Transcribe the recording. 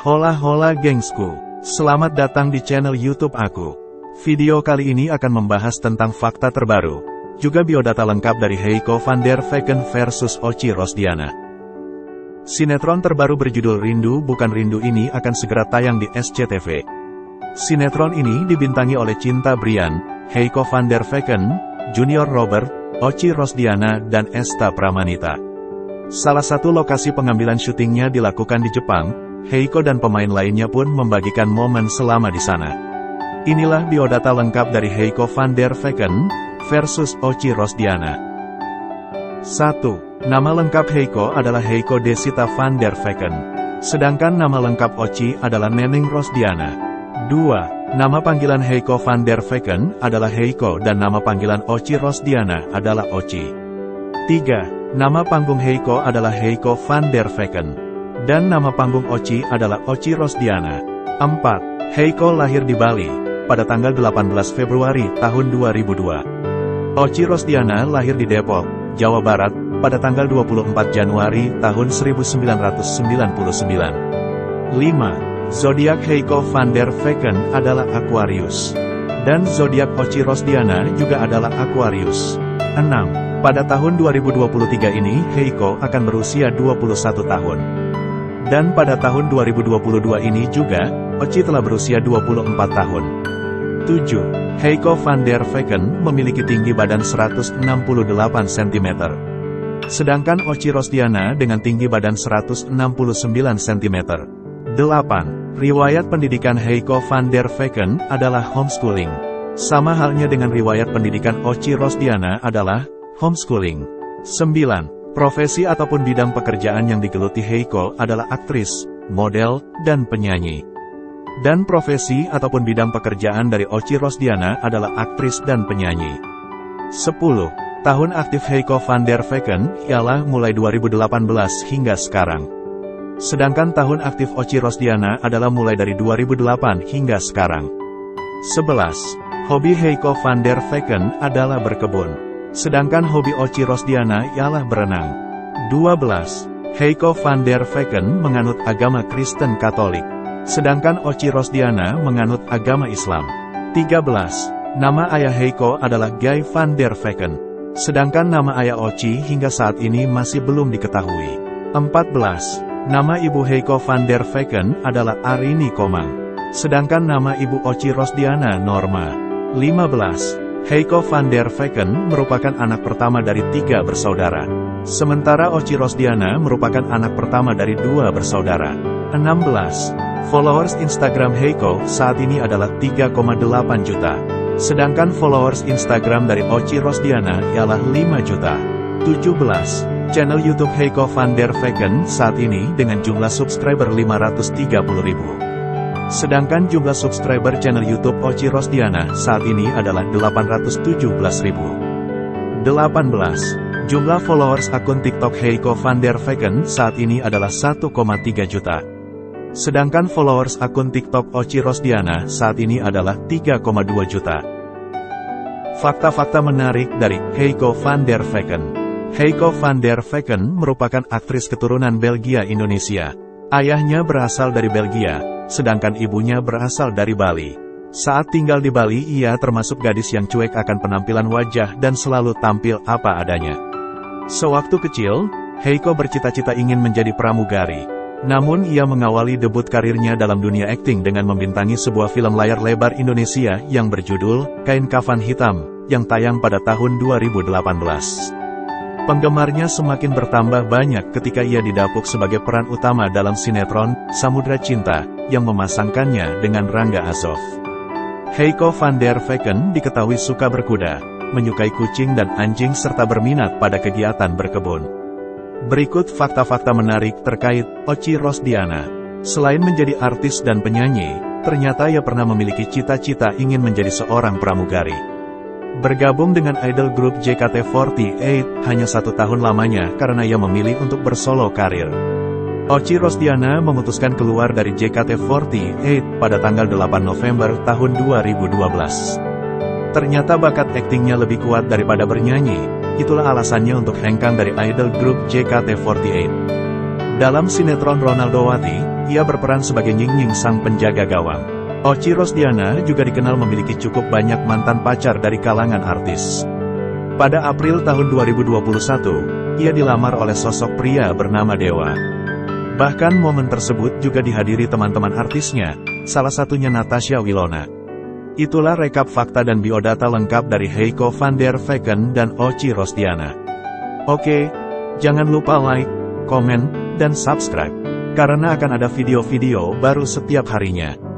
Hola hola gengsku. Selamat datang di channel YouTube aku. Video kali ini akan membahas tentang fakta terbaru, juga biodata lengkap dari Heiko van der Vecken versus Oci Rosdiana. Sinetron terbaru berjudul Rindu Bukan Rindu ini akan segera tayang di SCTV. Sinetron ini dibintangi oleh Cinta Brian, Heiko van der Vecken, Junior Robert, Oci Rosdiana, dan Esta Pramanita. Salah satu lokasi pengambilan syutingnya dilakukan di Jepang, Heiko dan pemain lainnya pun membagikan momen selama di sana. Inilah biodata lengkap dari Heiko van der Vecken versus Oci Rosdiana. 1. Nama lengkap Heiko adalah Heiko Desita van der Vecken. Sedangkan nama lengkap Oci adalah Neneng Rosdiana. 2. Nama panggilan Heiko van der Vecken adalah Heiko dan nama panggilan Oci Rosdiana adalah Oci. 3. Nama panggung Heiko adalah Heiko van der Vecken. Dan nama panggung Oci adalah Oci Rosdiana. 4. Heiko lahir di Bali, pada tanggal 18 Februari tahun 2002. Oci Rosdiana lahir di Depok, Jawa Barat, pada tanggal 24 Januari tahun 1999. 5. Zodiak Heiko van der Vecken adalah Aquarius. Dan zodiak Oci Rosdiana juga adalah Aquarius. 6. Pada tahun 2023 ini, Heiko akan berusia 21 tahun. Dan pada tahun 2022 ini juga, Oci telah berusia 24 tahun. 7. Heiko van der Vecken memiliki tinggi badan 168 cm. Sedangkan Oci Rosdiana dengan tinggi badan 169 cm. 8. Riwayat pendidikan Heiko van der Vecken adalah homeschooling. Sama halnya dengan riwayat pendidikan Oci Rosdiana adalah homeschooling. 9. Profesi ataupun bidang pekerjaan yang digeluti Heiko adalah aktris, model, dan penyanyi. Dan profesi ataupun bidang pekerjaan dari Oci Rosdiana adalah aktris dan penyanyi. 10. Tahun aktif Heiko van der Vecken ialah mulai 2018 hingga sekarang. Sedangkan tahun aktif Oci Rosdiana adalah mulai dari 2008 hingga sekarang. 11. Hobi Heiko van der Vecken adalah berkebun. Sedangkan hobi Oci Rosdiana ialah berenang. 12. Heiko van der Vecken menganut agama Kristen Katolik. Sedangkan Oci Rosdiana menganut agama Islam. 13. Nama ayah Heiko adalah Guy van der Vecken. Sedangkan nama ayah Oci hingga saat ini masih belum diketahui. 14. Nama ibu Heiko van der Vecken adalah Arini Komang. Sedangkan nama ibu Oci Rosdiana Norma. 15. Heiko van der Vecken merupakan anak pertama dari tiga bersaudara. Sementara Oci Rosdiana merupakan anak pertama dari dua bersaudara. 16. Followers Instagram Heiko saat ini adalah 3,8 juta. Sedangkan followers Instagram dari Oci Rosdiana ialah 5 juta. 17. Channel YouTube Heiko van der Vecken saat ini dengan jumlah subscriber 530 ribu. Sedangkan jumlah subscriber channel YouTube Oci Rosdiana saat ini adalah 817.000. 18. Jumlah followers akun TikTok Heiko van der Vecken saat ini adalah 1,3 juta. Sedangkan followers akun TikTok Oci Rosdiana saat ini adalah 3,2 juta. Fakta-fakta menarik dari Heiko van der Vecken. Heiko van der Vecken merupakan aktris keturunan Belgia Indonesia. Ayahnya berasal dari Belgia, sedangkan ibunya berasal dari Bali. Saat tinggal di Bali ia termasuk gadis yang cuek akan penampilan wajah dan selalu tampil apa adanya. Sewaktu kecil, Heiko bercita-cita ingin menjadi pramugari. Namun ia mengawali debut karirnya dalam dunia akting dengan membintangi sebuah film layar lebar Indonesia yang berjudul Kain Kafan Hitam, yang tayang pada tahun 2018. Penggemarnya semakin bertambah banyak ketika ia didapuk sebagai peran utama dalam sinetron Samudra Cinta yang memasangkannya dengan Rangga Azov. Heiko van der Vecken diketahui suka berkuda, menyukai kucing dan anjing serta berminat pada kegiatan berkebun. Berikut fakta-fakta menarik terkait Oci Rosdiana. Selain menjadi artis dan penyanyi, ternyata ia pernah memiliki cita-cita ingin menjadi seorang pramugari. Bergabung dengan idol grup JKT48 hanya satu tahun lamanya karena ia memilih untuk bersolo karir. Oci Rosdiana memutuskan keluar dari JKT48 pada tanggal 8 November tahun 2012. Ternyata bakat aktingnya lebih kuat daripada bernyanyi, itulah alasannya untuk hengkang dari idol grup JKT48. Dalam sinetron Ronaldo Wati, ia berperan sebagai Nying Nying sang penjaga gawang. Oci Rosdiana juga dikenal memiliki cukup banyak mantan pacar dari kalangan artis. Pada April tahun 2021, ia dilamar oleh sosok pria bernama Dewa. Bahkan momen tersebut juga dihadiri teman-teman artisnya, salah satunya Natasha Wilona. Itulah rekap fakta dan biodata lengkap dari Heiko van der Vecken dan Oci Rosdiana. Oke, jangan lupa like, komen, dan subscribe. Karena akan ada video-video baru setiap harinya.